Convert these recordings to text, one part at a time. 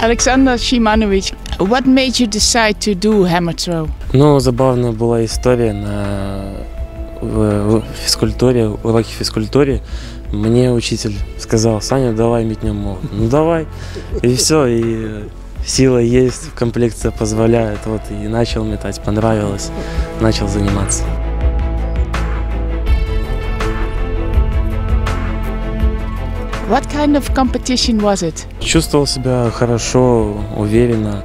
Alexander Shimanovic, what made you decide to do hammer throw? Ну, забавная была история на в физкультуре, уроке физкультуре. Мне учитель сказал, Саня, давай метнем молот. Ну давай. И все, и сила есть, комплекция позволяет. Вот и начал метать, понравилось, начал заниматься. What kind of competition was it? Чувствовал себя хорошо, уверенно.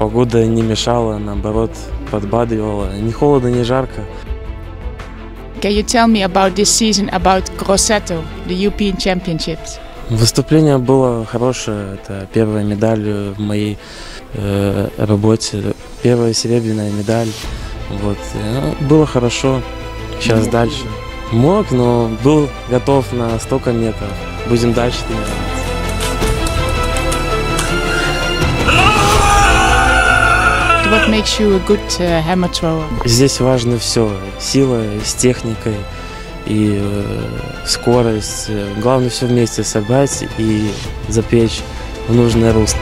Погода не мешала, наоборот, подбадривала. Ни холодно, ни жарко. Can you tell me about this season, about Grosseto, the European Championships? Выступление было хорошее. Это первая медаль в моей э, работе. Первая серебряная медаль. Вот. И, было хорошо. Сейчас дальше. Мог, но был готов на столько метров. Будем дальше тренироваться. What makes you a good uh, hammer thrower? Здесь важно все. Сила с техникой и э, скорость. Главное все вместе собрать и запечь в нужное русло.